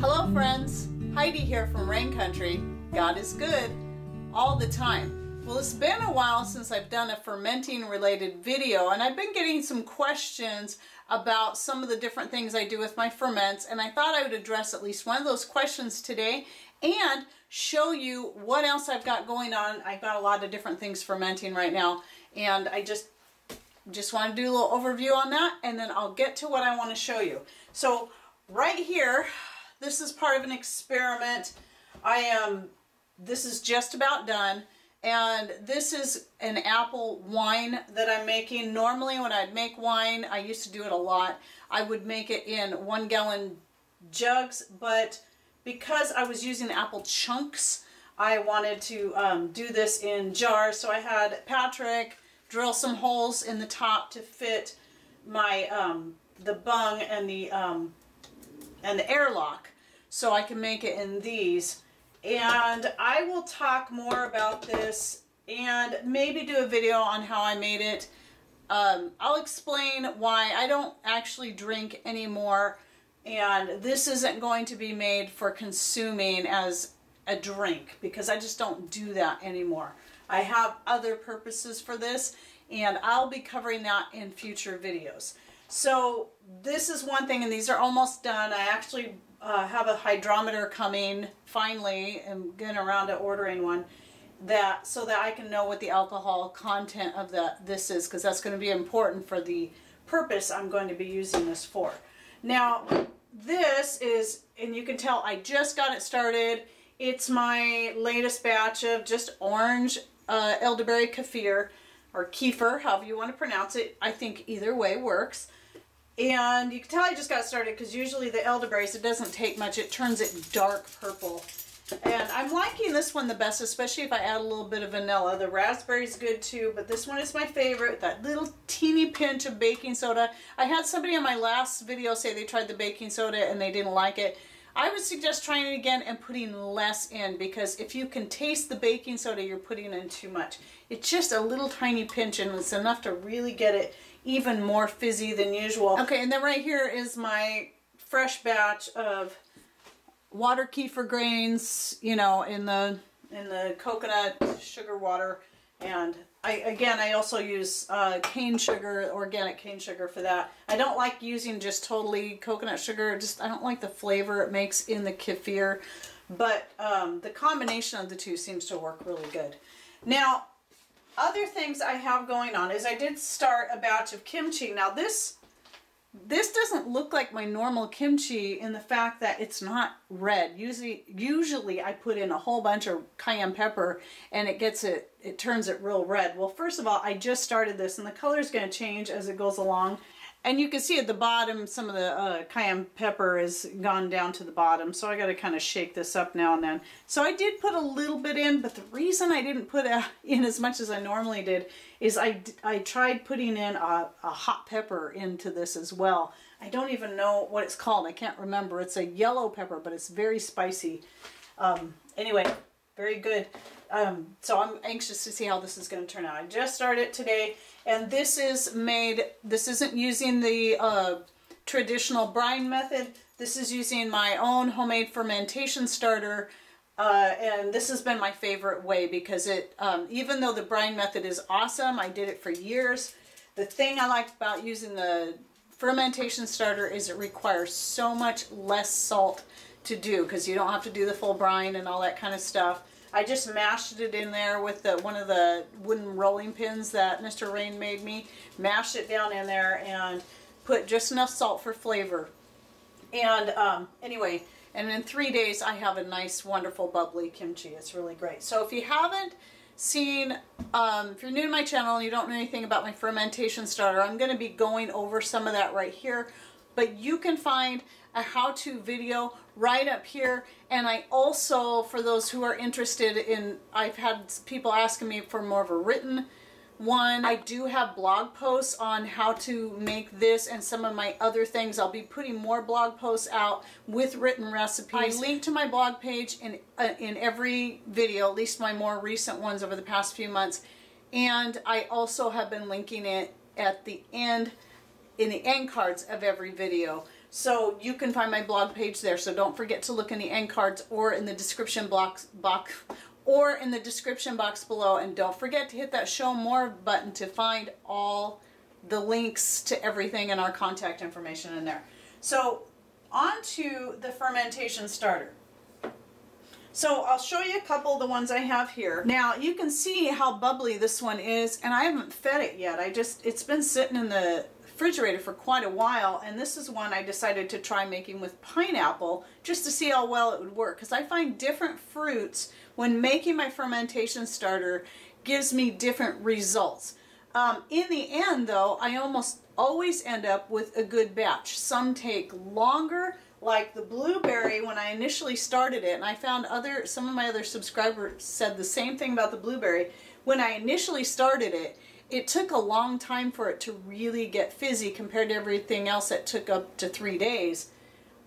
Hello friends, Heidi here from Rain Country. God is good all the time. Well, it's been a while since I've done a fermenting related video and I've been getting some questions about some of the different things I do with my ferments and I thought I would address at least one of those questions today and show you what else I've got going on. I've got a lot of different things fermenting right now and I just just want to do a little overview on that and then I'll get to what I want to show you. So right here this is part of an experiment. I am, this is just about done. And this is an apple wine that I'm making. Normally when I'd make wine, I used to do it a lot, I would make it in one gallon jugs, but because I was using apple chunks, I wanted to um, do this in jars. So I had Patrick drill some holes in the top to fit my um, the bung and the um, and the airlock so I can make it in these. And I will talk more about this and maybe do a video on how I made it. Um, I'll explain why I don't actually drink anymore and this isn't going to be made for consuming as a drink because I just don't do that anymore. I have other purposes for this and I'll be covering that in future videos. So this is one thing and these are almost done. I actually uh, have a hydrometer coming finally I'm getting around to ordering one that so that I can know what the alcohol content of that this is because that's going to be important for the purpose I'm going to be using this for. Now this is and you can tell I just got it started. It's my latest batch of just orange uh, elderberry kefir or kefir, however you want to pronounce it. I think either way works. And you can tell I just got started because usually the elderberries, it doesn't take much. It turns it dark purple. And I'm liking this one the best, especially if I add a little bit of vanilla. The raspberry's good too, but this one is my favorite. That little teeny pinch of baking soda. I had somebody in my last video say they tried the baking soda and they didn't like it. I would suggest trying it again and putting less in because if you can taste the baking soda, you're putting in too much. It's just a little tiny pinch and it's enough to really get it even more fizzy than usual. Okay, and then right here is my fresh batch of water kefir grains, you know, in the in the coconut sugar water. And I again, I also use uh, cane sugar, organic cane sugar for that. I don't like using just totally coconut sugar. Just I don't like the flavor it makes in the kefir. But um, the combination of the two seems to work really good. Now, other things I have going on is I did start a batch of kimchi. Now this this doesn't look like my normal kimchi in the fact that it's not red. Usually usually I put in a whole bunch of cayenne pepper and it gets it it turns it real red. Well, first of all, I just started this and the color is going to change as it goes along. And you can see at the bottom, some of the uh, cayenne pepper has gone down to the bottom. So I got to kind of shake this up now and then. So I did put a little bit in, but the reason I didn't put in as much as I normally did is I, I tried putting in a, a hot pepper into this as well. I don't even know what it's called. I can't remember. It's a yellow pepper, but it's very spicy. Um, anyway, very good. Um, so I'm anxious to see how this is going to turn out. I just started it today, and this is made, this isn't using the uh, traditional brine method. This is using my own homemade fermentation starter, uh, and this has been my favorite way because it, um, even though the brine method is awesome, I did it for years, the thing I like about using the fermentation starter is it requires so much less salt to do because you don't have to do the full brine and all that kind of stuff. I just mashed it in there with the, one of the wooden rolling pins that Mr. Rain made me. Mashed it down in there and put just enough salt for flavor. And um, anyway, and in three days I have a nice, wonderful, bubbly kimchi. It's really great. So if you haven't seen, um, if you're new to my channel and you don't know anything about my fermentation starter, I'm going to be going over some of that right here. But you can find a how-to video right up here. And I also, for those who are interested in, I've had people asking me for more of a written one. I do have blog posts on how to make this and some of my other things. I'll be putting more blog posts out with written recipes. I link to my blog page in, uh, in every video, at least my more recent ones over the past few months. And I also have been linking it at the end, in the end cards of every video So you can find my blog page there. So don't forget to look in the end cards or in the description box, box or in the description box below. And don't forget to hit that show more button to find all the links to everything and our contact information in there. So on to the fermentation starter. So I'll show you a couple of the ones I have here. Now you can see how bubbly this one is and I haven't fed it yet. I just, it's been sitting in the refrigerator for quite a while and this is one I decided to try making with pineapple just to see how well it would work because I find different fruits when making my fermentation starter gives me different results. Um, in the end though I almost always end up with a good batch. Some take longer like the blueberry when I initially started it and I found other some of my other subscribers said the same thing about the blueberry when I initially started it it took a long time for it to really get fizzy compared to everything else that took up to three days.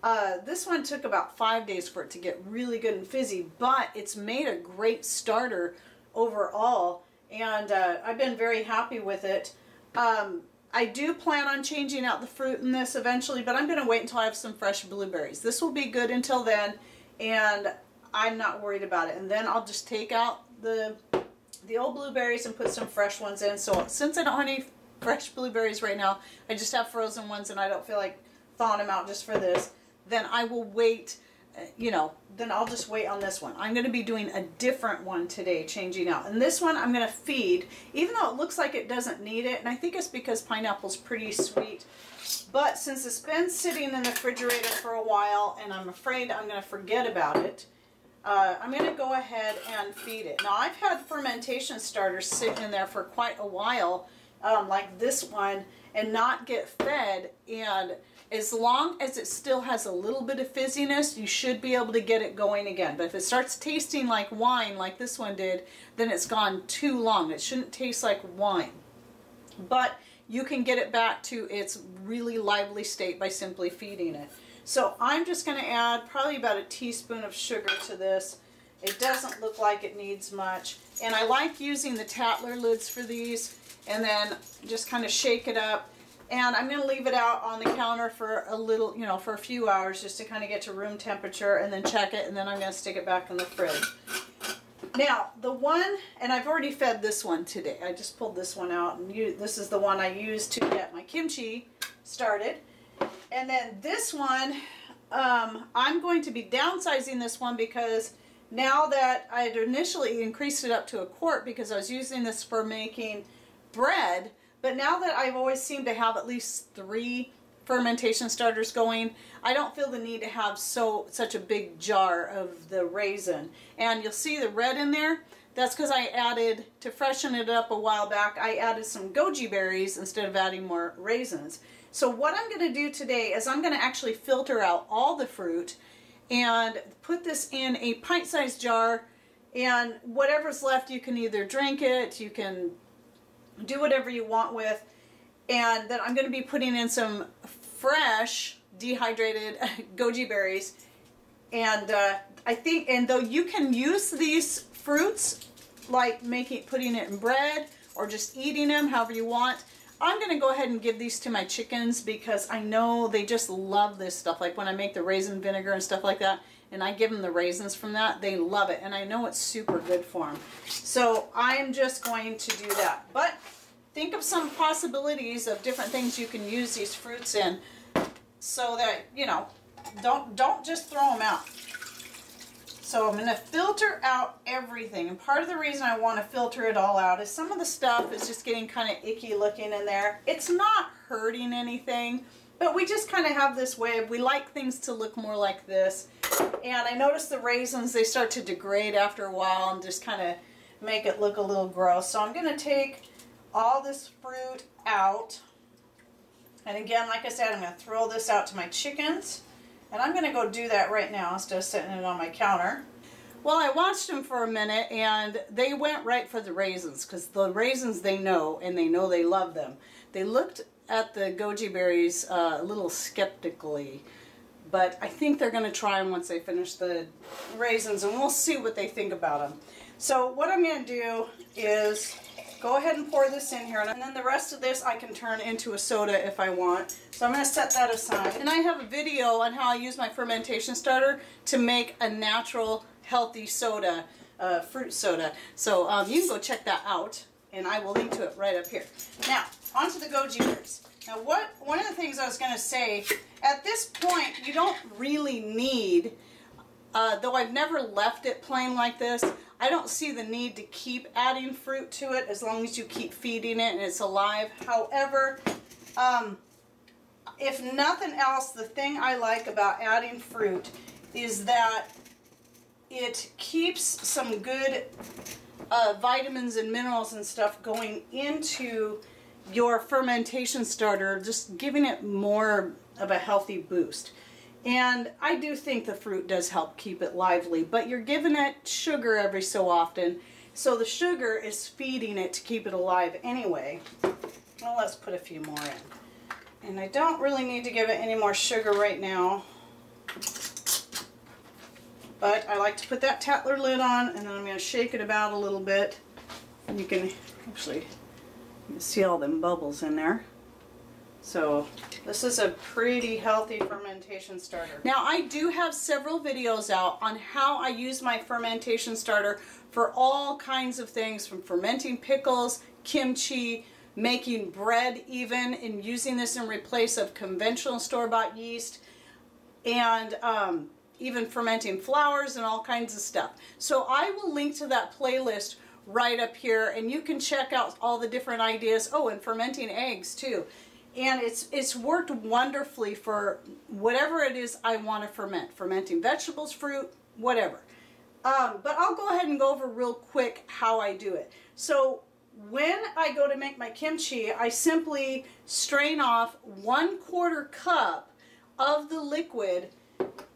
Uh, this one took about five days for it to get really good and fizzy, but it's made a great starter overall, and uh, I've been very happy with it. Um, I do plan on changing out the fruit in this eventually, but I'm going to wait until I have some fresh blueberries. This will be good until then, and I'm not worried about it. And then I'll just take out the the old blueberries and put some fresh ones in. So since I don't have any fresh blueberries right now, I just have frozen ones and I don't feel like thawing them out just for this, then I will wait, uh, you know, then I'll just wait on this one. I'm going to be doing a different one today, changing out. And this one I'm going to feed, even though it looks like it doesn't need it, and I think it's because pineapple's pretty sweet. But since it's been sitting in the refrigerator for a while and I'm afraid I'm going to forget about it, uh, I'm going to go ahead and feed it. Now I've had fermentation starters sitting in there for quite a while, um, like this one, and not get fed. And as long as it still has a little bit of fizziness, you should be able to get it going again. But if it starts tasting like wine, like this one did, then it's gone too long. It shouldn't taste like wine. But you can get it back to its really lively state by simply feeding it. So I'm just going to add probably about a teaspoon of sugar to this. It doesn't look like it needs much. And I like using the Tattler lids for these and then just kind of shake it up. And I'm going to leave it out on the counter for a little, you know, for a few hours just to kind of get to room temperature and then check it and then I'm going to stick it back in the fridge. Now, the one, and I've already fed this one today. I just pulled this one out and you, this is the one I used to get my kimchi started. And then this one, um, I'm going to be downsizing this one because now that I had initially increased it up to a quart because I was using this for making bread, but now that I've always seemed to have at least three fermentation starters going, I don't feel the need to have so such a big jar of the raisin. And you'll see the red in there. That's because I added, to freshen it up a while back, I added some goji berries instead of adding more raisins. So what I'm going to do today is I'm going to actually filter out all the fruit and put this in a pint-sized jar and whatever's left you can either drink it, you can do whatever you want with and then I'm going to be putting in some fresh dehydrated goji berries. And uh, I think and though you can use these fruits like making putting it in bread or just eating them however you want I'm going to go ahead and give these to my chickens because I know they just love this stuff. Like when I make the raisin vinegar and stuff like that, and I give them the raisins from that, they love it. And I know it's super good for them. So I'm just going to do that. But think of some possibilities of different things you can use these fruits in so that, you know, don't, don't just throw them out. So I'm going to filter out everything. And part of the reason I want to filter it all out is some of the stuff is just getting kind of icky looking in there. It's not hurting anything, but we just kind of have this way we like things to look more like this. And I notice the raisins, they start to degrade after a while and just kind of make it look a little gross. So I'm going to take all this fruit out. And again, like I said, I'm going to throw this out to my chickens. And I'm going to go do that right now instead of setting it on my counter. Well, I watched them for a minute and they went right for the raisins because the raisins they know and they know they love them. They looked at the goji berries uh, a little skeptically, but I think they're going to try them once they finish the raisins and we'll see what they think about them. So what I'm going to do is go ahead and pour this in here. And then the rest of this I can turn into a soda if I want. So I'm going to set that aside. And I have a video on how I use my fermentation starter to make a natural, healthy soda, uh, fruit soda. So um, you can go check that out. And I will link to it right up here. Now, onto the goji berries. Now, what one of the things I was going to say, at this point, you don't really need, uh, though I've never left it plain like this, I don't see the need to keep adding fruit to it as long as you keep feeding it and it's alive. However, um, if nothing else, the thing I like about adding fruit is that it keeps some good uh, vitamins and minerals and stuff going into your fermentation starter, just giving it more of a healthy boost. And I do think the fruit does help keep it lively, but you're giving it sugar every so often. So the sugar is feeding it to keep it alive anyway. Well, let's put a few more in. And I don't really need to give it any more sugar right now. But I like to put that Tattler lid on and then I'm going to shake it about a little bit. And you can actually see all them bubbles in there. So this is a pretty healthy fermentation starter. Now I do have several videos out on how I use my fermentation starter for all kinds of things from fermenting pickles, kimchi, making bread even, and using this in replace of conventional store-bought yeast, and um, even fermenting flours and all kinds of stuff. So I will link to that playlist right up here and you can check out all the different ideas. Oh, and fermenting eggs too and it's it's worked wonderfully for whatever it is I want to ferment fermenting vegetables fruit whatever. Um, but I'll go ahead and go over real quick how I do it. So when I go to make my kimchi I simply strain off one quarter cup of the liquid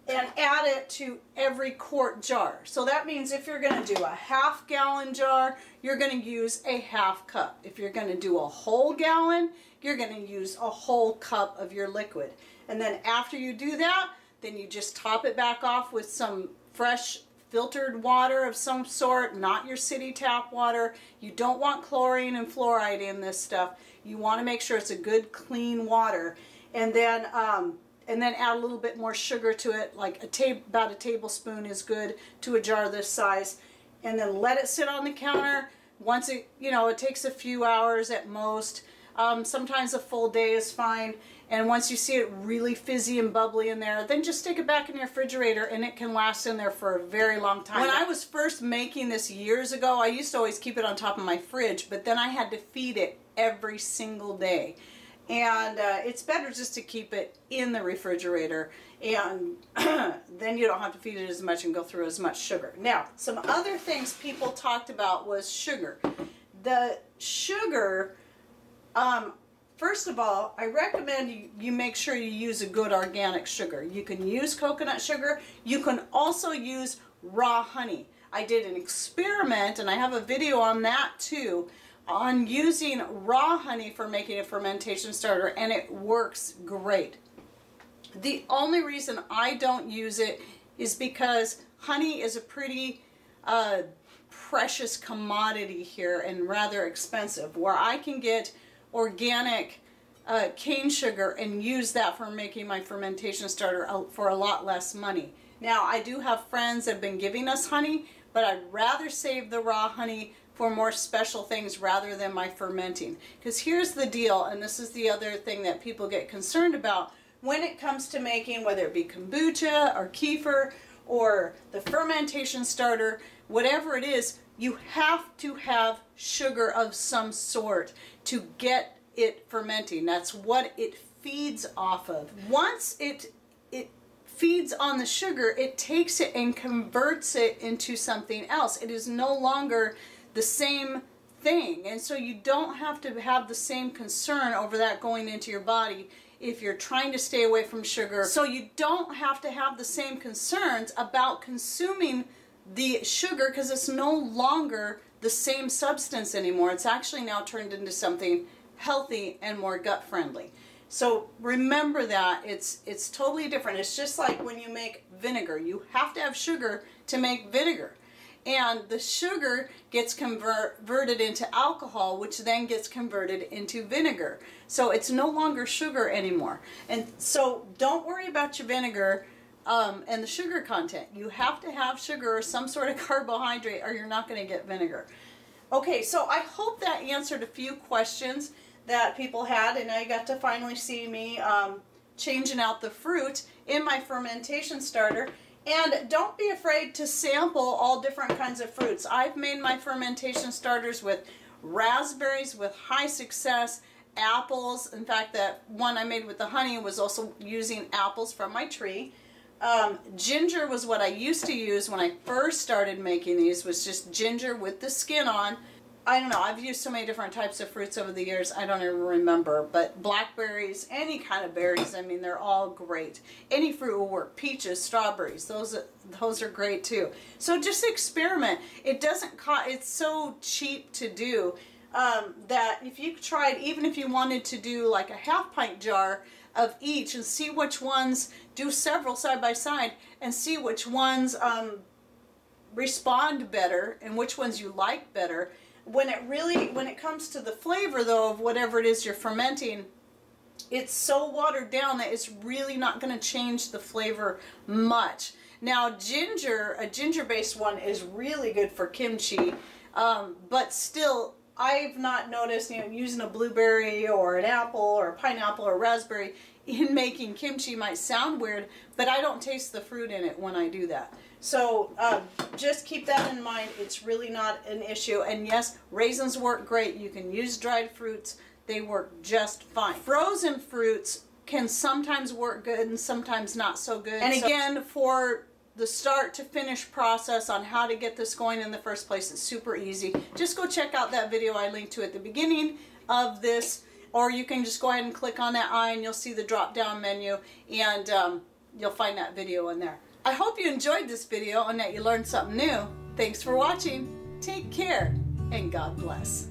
and add it to every quart jar. So that means if you're going to do a half gallon jar, you're going to use a half cup. If you're going to do a whole gallon, you're going to use a whole cup of your liquid. And then after you do that, then you just top it back off with some fresh filtered water of some sort, not your city tap water. You don't want chlorine and fluoride in this stuff. You want to make sure it's a good clean water. And then um, and then add a little bit more sugar to it, like a about a tablespoon is good to a jar this size. And then let it sit on the counter. Once it, you know, it takes a few hours at most. Um, sometimes a full day is fine. And once you see it really fizzy and bubbly in there, then just stick it back in your refrigerator and it can last in there for a very long time. When I was first making this years ago, I used to always keep it on top of my fridge, but then I had to feed it every single day. And uh, it's better just to keep it in the refrigerator and then you don't have to feed it as much and go through as much sugar. Now, some other things people talked about was sugar. The sugar um, first of all, I recommend you, you make sure you use a good organic sugar. You can use coconut sugar. You can also use raw honey. I did an experiment, and I have a video on that too, on using raw honey for making a fermentation starter, and it works great. The only reason I don't use it is because honey is a pretty uh, precious commodity here and rather expensive, where I can get organic uh, cane sugar and use that for making my fermentation starter for a lot less money. Now, I do have friends that have been giving us honey, but I'd rather save the raw honey for more special things rather than my fermenting. Because here's the deal, and this is the other thing that people get concerned about when it comes to making, whether it be kombucha or kefir or the fermentation starter, whatever it is, you have to have sugar of some sort to get it fermenting. That's what it feeds off of. Once it it feeds on the sugar, it takes it and converts it into something else. It is no longer the same thing. And so you don't have to have the same concern over that going into your body if you're trying to stay away from sugar. So you don't have to have the same concerns about consuming the sugar because it's no longer the same substance anymore. It's actually now turned into something healthy and more gut friendly. So remember that it's it's totally different. It's just like when you make vinegar. You have to have sugar to make vinegar. And the sugar gets converted into alcohol which then gets converted into vinegar. So it's no longer sugar anymore. And so don't worry about your vinegar um, and the sugar content. You have to have sugar or some sort of carbohydrate or you're not going to get vinegar. Okay so I hope that answered a few questions that people had and I got to finally see me um, changing out the fruit in my fermentation starter and don't be afraid to sample all different kinds of fruits. I've made my fermentation starters with raspberries with high success, apples. In fact, that one I made with the honey was also using apples from my tree. Um, ginger was what I used to use when I first started making these, was just ginger with the skin on. I don't know, I've used so many different types of fruits over the years, I don't even remember, but blackberries, any kind of berries, I mean, they're all great. Any fruit will work. Peaches, strawberries, those, those are great too. So just experiment. It doesn't cost, it's so cheap to do um, that if you tried, even if you wanted to do like a half pint jar of each and see which ones, do several side by side and see which ones um, respond better and which ones you like better when it really, when it comes to the flavor though of whatever it is you're fermenting, it's so watered down that it's really not going to change the flavor much. Now ginger, a ginger based one is really good for kimchi, um, but still I've not noticed, you know, using a blueberry or an apple or a pineapple or raspberry in making kimchi might sound weird, but I don't taste the fruit in it when I do that. So um, just keep that in mind. It's really not an issue. And yes, raisins work great. You can use dried fruits. They work just fine. Frozen fruits can sometimes work good and sometimes not so good. And again, for the start to finish process on how to get this going in the first place, it's super easy. Just go check out that video I linked to at the beginning of this or you can just go ahead and click on that eye and you'll see the drop down menu and um, you'll find that video in there. I hope you enjoyed this video and that you learned something new. Thanks for watching. Take care and God bless.